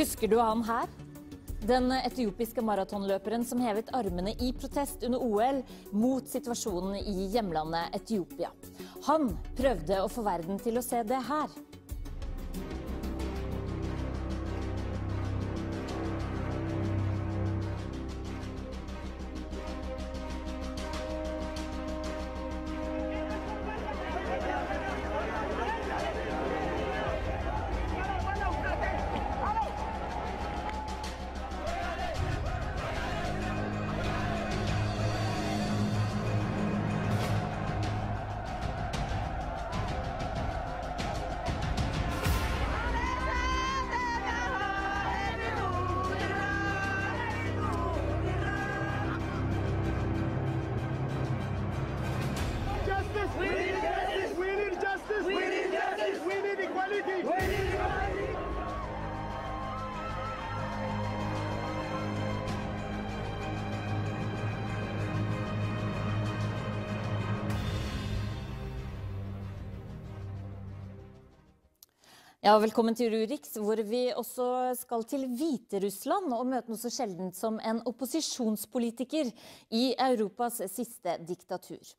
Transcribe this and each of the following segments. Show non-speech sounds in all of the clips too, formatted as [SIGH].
Husker du han her? Den etiopiske maratonløperen som hevet armene i protest under OL mot situasjonen i hjemlandet Etiopia. Han prøvde å få verden til å se det her. Ja, velkommen til Urix, hvor vi også skal til Hviterussland og møte noe så sjeldent som en opposisjonspolitiker i Europas siste diktatur.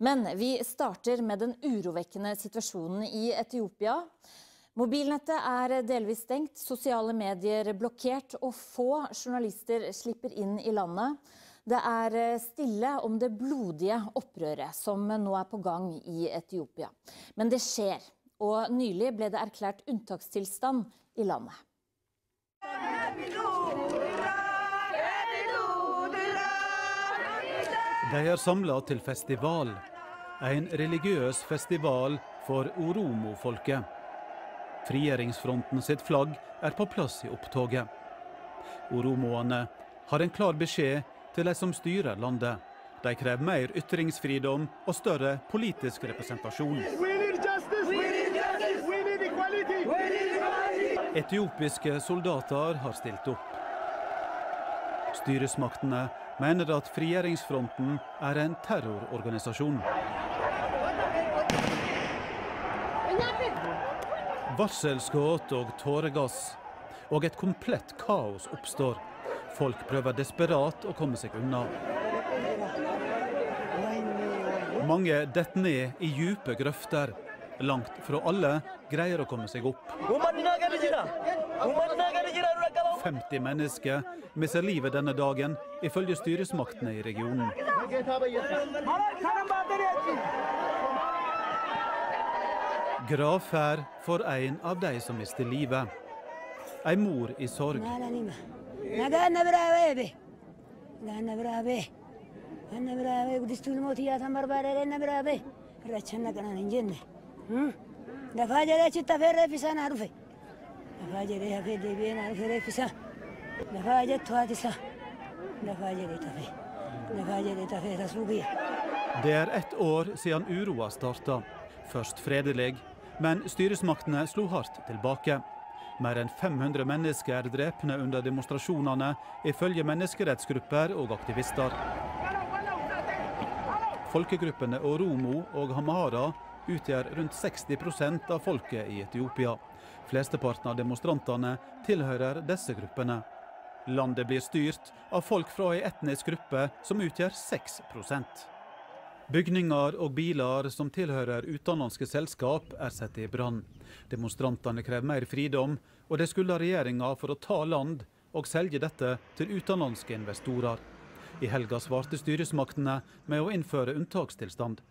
Men vi starter med den urovekkende situasjonen i Etiopia. Mobilnettet er delvis stengt, sosiale medier blokkert, og få journalister slipper inn i landet. Det er stille om det blodige opprøret som nå er på gang i Etiopia. Men det skjer, og nylig ble det erklært unntakstilstand i landet. De er samla til festival. En religiøs festival for oromo-folket. Frigjøringsfronten sitt flagg er på plass i opptoget. Oromoene har en klar beskjed til de som styrer landet. De krever mer ytringsfridom og større politisk representasjon. Etiopiske soldater har stilt opp. Styresmaktene mener at frigjøringsfronten er en terrororganisasjon. Varselskudd og tåregass. Og et komplett kaos oppstår. Folk prøver desperat å komme seg unna. Mange detter ned i dype grøfter. Langt fra alle greier å komme seg opp. 50 mennesker mister livet denne dagen, ifølge styresmaktene i regionen. Gravferd for en av de som mister livet. Ei mor i sorg. Nagaan Det er ett år siden uroa starta. Først fredelig, men styresmaktene slo hardt tilbake. Mer enn 500 mennesker er drepne under demonstrasjonene, ifølge menneskerettsgrupper og aktivister. Folkegruppene Oromo og Hamahara utgjør rundt 60% av folket i Etiopia. Flesteparten av demonstrantene tilhører disse gruppene. Landet blir styrt av folk fra ei etnisk gruppe som utgjør 6% Bygninger og biler som tilhører utenlandske selskap er satt i brann. Demonstrantene krever mer fridom, og det skylder regjeringa for å ta land og selge dette til utenlandske investorer. I helga svarte styresmaktene med å innføre unntakstilstand.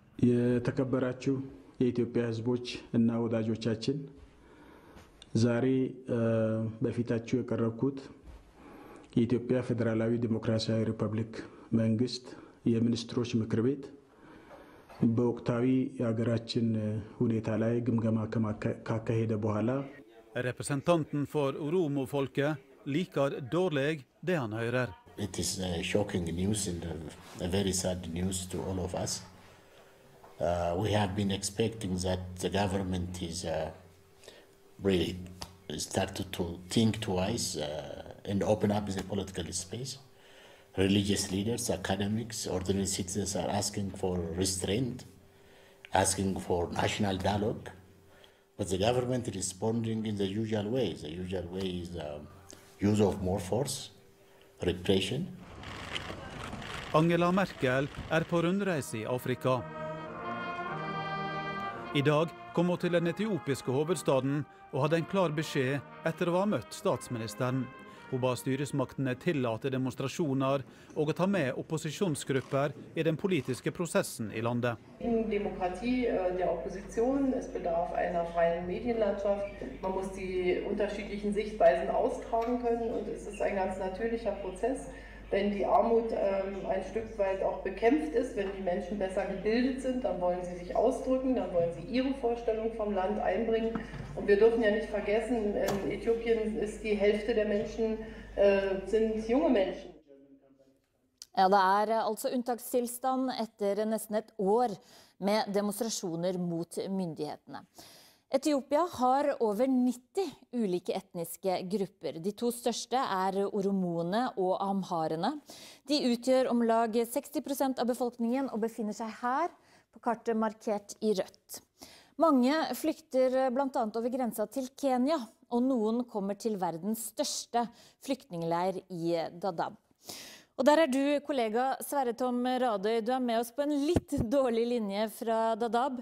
ዛሬ በፊታችሁ የቀረብኩት የኢትዮጵያ ፌዴራላዊ ዲሞክራሲያዊ ሪፐብሊክ መንግስት የሚኒስትሮች ምክር ቤት በወቅታዊ የሀገራችን ሁኔታ ላይ ግምገማ ካካሄደ በኋላ Representanten for oromo-folket liker dårlig det han hører. It is uh, shocking news and uh, a very sad news to all of us. Uh, we have been expecting that the government is uh, really started to think twice uh, and open up the political space. Religious leaders, academics, ordinary citizens are asking for restraint, asking for national dialogue. But the government is responding in the usual ways. The usual way is um, use of more force, repression, Angela Merkel er på rundreise Afrika. I dag kom hun til den etiopiske hovedstaden og hadde en klar beskjed etter å ha møtt statsministeren. Hun ba styresmaktene tillate demonstrasjoner og å ta med opposisjonsgrupper i den politiske prosessen i landet. Demokrati, äh, der Opposition, es bedarf einer freien Medienlandschaft. Man muss die unterschiedlichen Sichtweisen austragen können und es ist ein ganz natürlicher wenn die Armut ähm, ein Stück weit auch bekämpft ist, wenn die Menschen besser gebildet sind, dann wollen sie sich ausdrücken, dann wollen sie ihre Vorstellung vom Land einbringen. Und wir dürfen ja nicht vergessen, in Äthiopien ist die Hälfte der Menschen äh, sind junge Menschen. Ja, Det er altså unntakstilstand etter nesten et år med demonstrasjoner mot myndighetene. Etiopia har over 90 ulike etniske grupper. De to største er oromoene og amharene. De utgjør om lag 60% av befolkningen og befinner seg her, på kartet markert i rødt. Mange flykter bl.a. over grensa til Kenya, og noen kommer til verdens største flyktningleir i Dadaab. Og der er du, kollega Sverre Tom Radøy. Du er med oss på en litt [LAUGHS] dårlig linje fra Dadaab.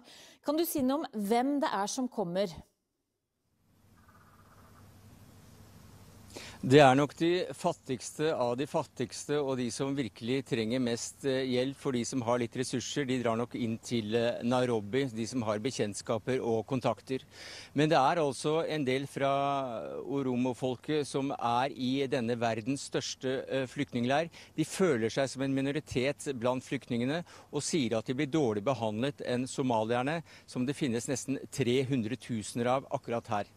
Kan du si noe om hvem det er som kommer? Det er nok de fattigste av de fattigste og de som virkelig trenger mest eh, hjelp. For de som har litt ressurser, de drar nok inn til eh, Nairobi, de som har bekjentskaper og kontakter. Men det er altså en del fra oromofolket som er i denne verdens største eh, flyktningleir. De føler seg som en minoritet blant flyktningene og sier at de blir dårlig behandlet enn somalierne, som det finnes nesten 300 000 av akkurat her.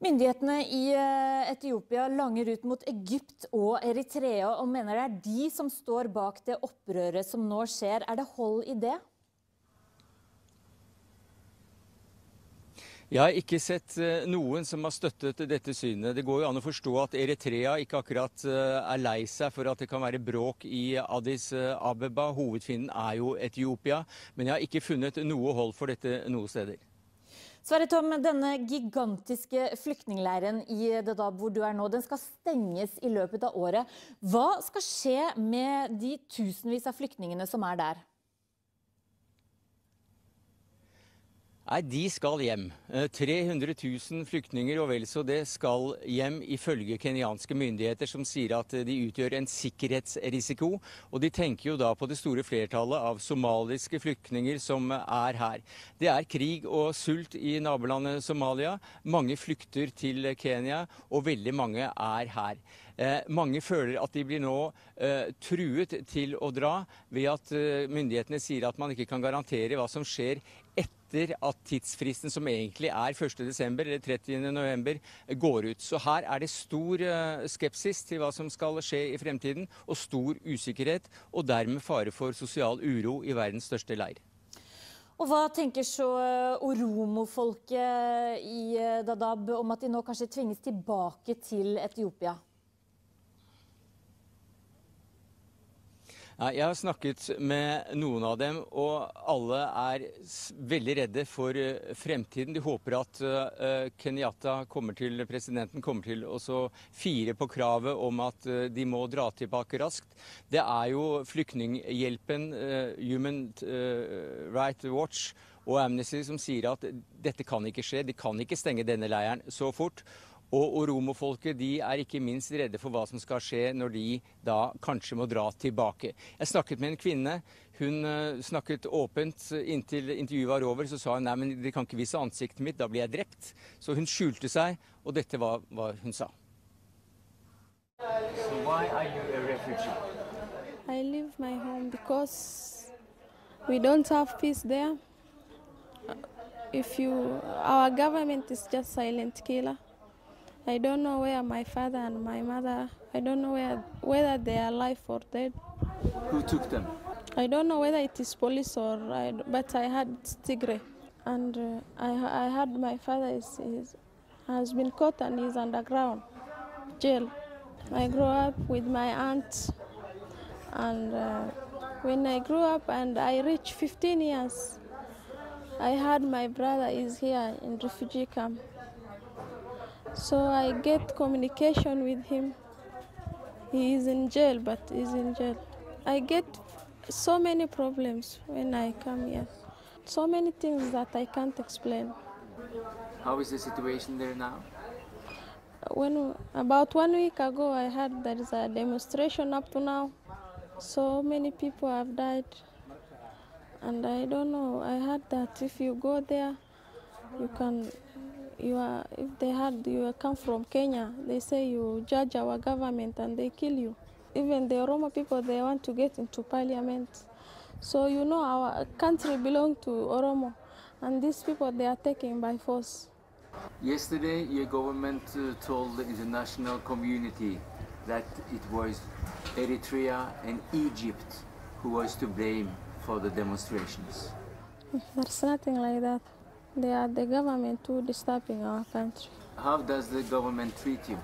Myndighetene i eh, Etiopia langer ut mot Egypt og Eritrea og mener det er de som står bak det opprøret som nå skjer. Er det hold i det? Jeg har ikke sett eh, noen som har støttet dette synet. Det går jo an å forstå at Eritrea ikke akkurat eh, er lei seg for at det kan være bråk i Addis Abeba. Hovedfienden er jo Etiopia. Men jeg har ikke funnet noe hold for dette noe steder. Sverre Tom, denne gigantiske flyktningleiren i Dadaab hvor du er nå, den skal stenges i løpet av året. Hva skal skje med de tusenvis av flyktningene som er der? Nei, de skal hjem. 300 eh, 000 flyktninger og vel så det skal hjem, ifølge kenyanske myndigheter, som sier at de utgjør en sikkerhetsrisiko. Og de tenker jo da på det store flertallet av somaliske flyktninger som er her. Det er krig og sult i nabolandet Somalia. Mange flykter til Kenya, og veldig mange er her. Eh, mange føler at de blir nå eh, truet til å dra ved at eh, myndighetene sier at man ikke kan garantere hva som skjer etter at tidsfristen, som egentlig er 1.12. eller 30.11, går ut. Så her er det stor eh, skepsis til hva som skal skje i fremtiden, og stor usikkerhet, og dermed fare for sosial uro i verdens største leir. Og Hva tenker så oromo-folket i eh, Dadaab om at de nå kanskje tvinges tilbake til Etiopia? Jeg har snakket med noen av dem, og alle er veldig redde for eh, fremtiden. De håper at eh, Kenyatta, kommer til, presidenten, kommer til å fire på kravet om at eh, de må dra tilbake raskt. Det er jo Flyktninghjelpen, Human Rights Watch og Amnesty som sier at dette kan ikke skje. De kan ikke stenge denne leiren så fort. Og oromofolket de er ikke minst redde for hva som skal skje når de da kanskje må dra tilbake. Jeg snakket med en kvinne. Hun uh, snakket åpent inntil intervjuet var over. Så sa hun nei, men dere kan ikke vise ansiktet mitt, da blir jeg drept. Så hun skjulte seg, og dette var hva hun sa. So why are you a refugee? I leave my home because we don't have peace there. If you, our government is just silent killer. I don't know where my father and my mother, I don't know where, whether they are alive or dead. Who took them? I don't know whether it is police or, I, but I had Tigray. And uh, I, I heard my father is, is, has been caught and is underground jail. I grew up with my aunt, and uh, when I grew up and I reached 15 years, I heard my brother is here in refugee camp. So I get communication with him. He is in jail, but he's in jail. I get so many problems when I come here. So many things that I can't explain. How is the situation there now? When about one week ago, I heard there is a demonstration up to now. So many people have died, and I don't know. I heard that if you go there, you can. You are if they had you come from Kenya, they say you judge our government and they kill you. Even the Oromo people, they want to get into parliament. So you know our country belongs to Oromo, and these people they are taken by force. Yesterday, your government uh, told the international community that it was Eritrea and Egypt who was to blame for the demonstrations. There's nothing like that. They are the government who disturbing our country. How does the government treat you?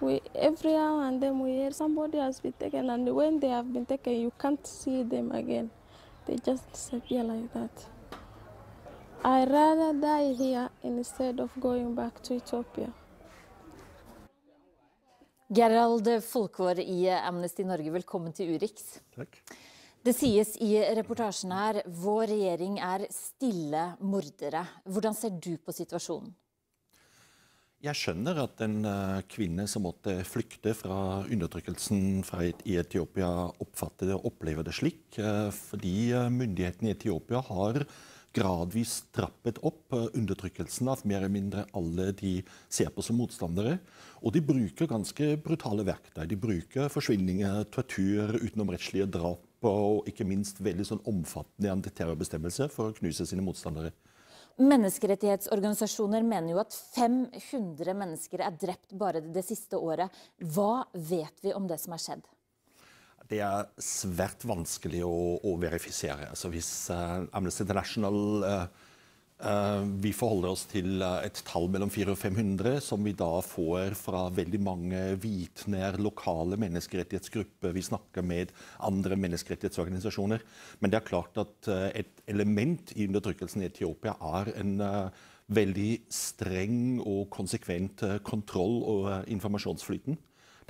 We every now and then we hear somebody has been taken, and when they have been taken, you can't see them again. They just disappear like that. I rather die here instead of going back to Ethiopia. Gerald Folkvår i Amnesty Norge, velkommen til Urix. Takk. Det sies i reportasjen her vår regjering er stille mordere. Hvordan ser du på situasjonen? Jeg skjønner at en eh, kvinne som måtte flykte fra undertrykkelsen fra i Etiopia, oppfatter det og opplever det slik. eh, Fordi eh, myndighetene i Etiopia har gradvis trappet opp undertrykkelsen av mer eller mindre alle de ser på som motstandere. Og de bruker ganske brutale verktøy. De bruker forsvinninger, tortur, utenomrettslige drap og ikke minst veldig sånn omfattende antiterrorbestemmelser for å knuse sine motstandere. Menneskerettighetsorganisasjoner mener jo at 500 mennesker er drept bare det siste året. Hva vet vi om det som har skjedd? Det er svært vanskelig å, å verifisere. Altså hvis uh, Amnesty International eh, Vi forholder oss til eh, et tall mellom 400 og 500, som vi da får fra veldig mange vitner, lokale menneskerettighetsgrupper. Vi snakker med andre menneskerettighetsorganisasjoner. Men det er klart at eh, et element i undertrykkelsen i Etiopia er en eh, veldig streng og konsekvent eh, kontroll over informasjonsflyten.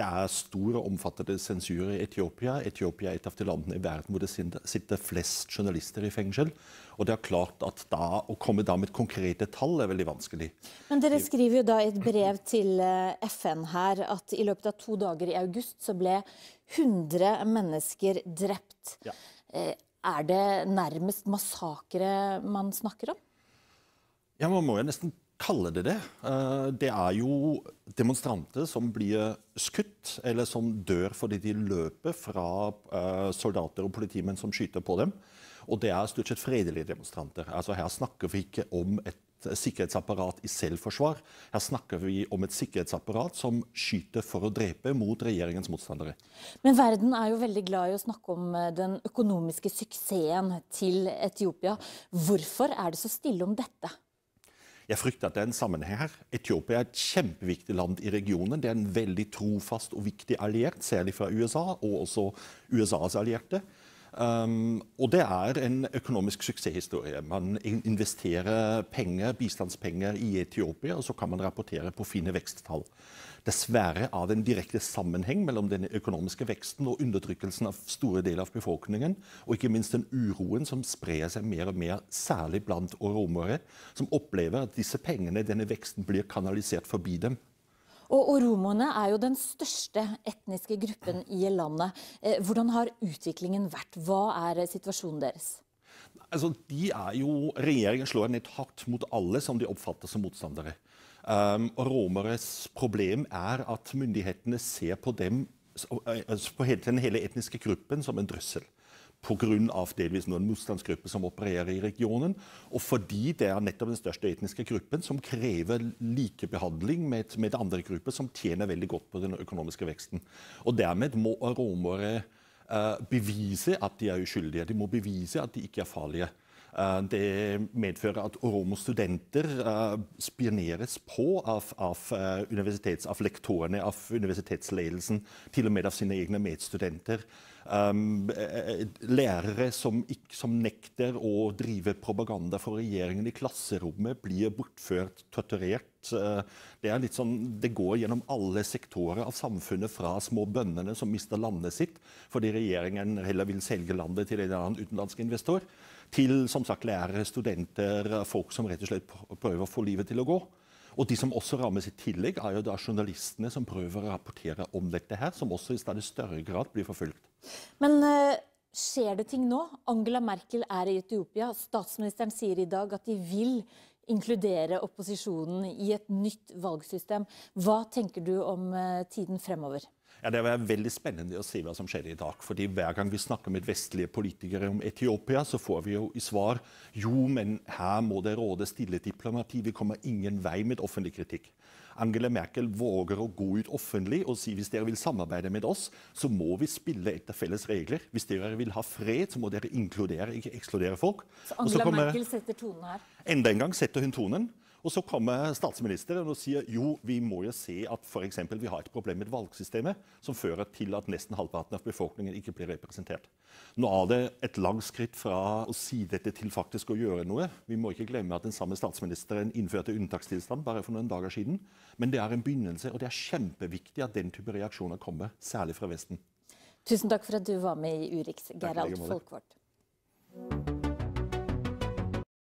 Det er stor og omfattende sensur i Etiopia. Etiopia er et av de landene i verden hvor det sitter flest journalister i fengsel. Og det er klart at da, Å komme da med konkrete tall er veldig vanskelig. Men Dere skriver jo da i et brev til eh, FN her at i løpet av to dager i august så ble 100 mennesker drept. Ja. Eh, Er det nærmest massakre man snakker om? Ja, Man må jo nesten kalle det det. Eh, Det er jo demonstranter som blir skutt, eller som dør fordi de løper fra eh, soldater og politimenn som skyter på dem. Og det er stort sett fredelige demonstranter. Altså Her snakker vi ikke om et sikkerhetsapparat i selvforsvar. Her snakker vi om et sikkerhetsapparat som skyter for å drepe mot regjeringens motstandere. Men verden er jo veldig glad i å snakke om eh, den økonomiske suksessen til Etiopia. Hvorfor er det så stille om dette? Jeg frykter at det er en sammenheng her. Etiopia er et kjempeviktig land i regionen. Det er en veldig trofast og viktig alliert, særlig fra USA, og også USAs allierte. Um, og det er en økonomisk suksesshistorie. Man investerer penger, bistandspenger i Etiopia, og så kan man rapportere på fine veksttall. Dessverre er det en direkte sammenheng mellom den økonomiske veksten og undertrykkelsen av store deler av befolkningen, og ikke minst den uroen som sprer seg mer og mer, særlig blant romere, som opplever at disse pengene, denne veksten, blir kanalisert forbi dem. Og Oromoene er jo den største etniske gruppen i landet. Eh, Hvordan har utviklingen vært? Hva er situasjonen deres? Altså, de er jo, Regjeringen slår ned hardt mot alle som de oppfatter som motstandere. Um, romeres problem er at myndighetene ser på dem, altså på den hele etniske gruppen som en drøssel. Pga. delvis noen motstandsgrupper som opererer i regionen. Og fordi det er nettopp den største etniske gruppen som krever likebehandling med, med andre grupper som tjener veldig godt på den økonomiske veksten. Og dermed må romere uh, bevise at de er uskyldige. De må bevise at de ikke er farlige. Eh, det medfører at oromo-studenter uh, spioneres på av, av, universitets, av, lektorene, av universitetsledelsen, til og med av sine egne medstudenter. Um, lærere som, ikke, som, nekter å drive propaganda for regjeringen i klasserommet, blir bortført, torturert. Det, sånn, det, går gjennom alle sektorer av samfunnet, fra små bøndene som mister landet sitt fordi regjeringen heller vil selge landet til en eller annen utenlandsk investor til som sagt, lærere, studenter, folk som rett og slett prøver å få livet til å gå. Og De som også rammes i tillegg, er jo da journalistene som prøver å rapportere om dette, her, som også i stadig større grad blir forfulgt. Men uh, skjer det ting nå? Angela Merkel er i Etiopia. Statsministeren sier i dag at de vil inkludere opposisjonen i et nytt valgsystem. Hva tenker du om uh, tiden fremover? Ja, Det er veldig spennende å se hva som skjer i dag. fordi Hver gang vi snakker med vestlige politikere om Etiopia, så får vi jo i svar jo, men her må det råde stille diplomati. Vi kommer ingen vei med offentlig kritikk. Angela Merkel våger å gå ut offentlig og si hvis dere vil samarbeide med oss, så må vi spille etter felles regler. Hvis dere vil ha fred, så må dere inkludere, ikke ekskludere folk. Så Angela så Merkel setter tonen her? Enda en gang setter hun tonen. Og så kommer statsministeren og sier jo, vi må jo se at for vi har et problem med valgsystemet som fører til at nesten halvparten av befolkningen ikke blir representert. Nå er det et langt skritt fra å si dette til faktisk å gjøre noe. Vi må ikke glemme at den samme statsministeren innførte unntakstilstand bare for noen dager siden. Men det er en begynnelse, og det er kjempeviktig at den type reaksjoner kommer, særlig fra Vesten. Tusen takk for at du var med i Urix, Gerald Folkvart.